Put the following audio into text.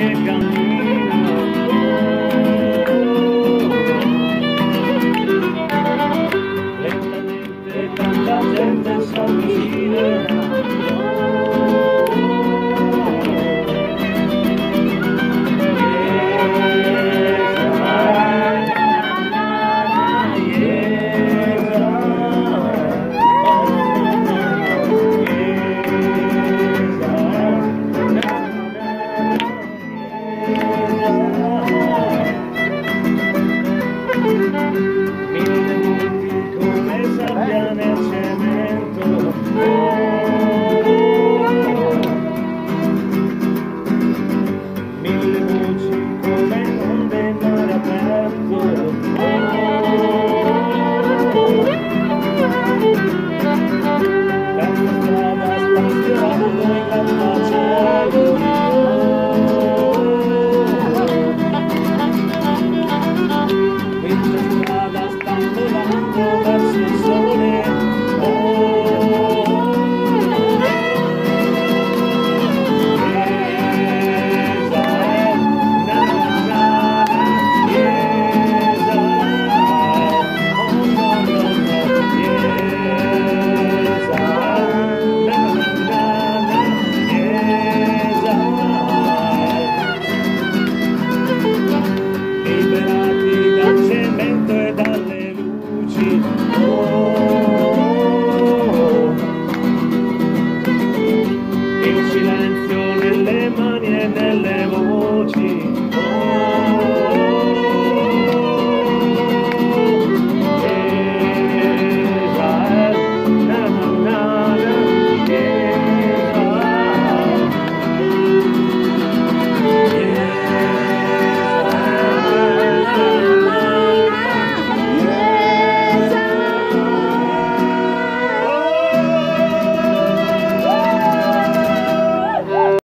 que cambie. mille buchi come sabbia nel cemento. Oh, oh, oh. Mille voci come onde in mare aperto. Tanta strada spazio, noi la facciamo.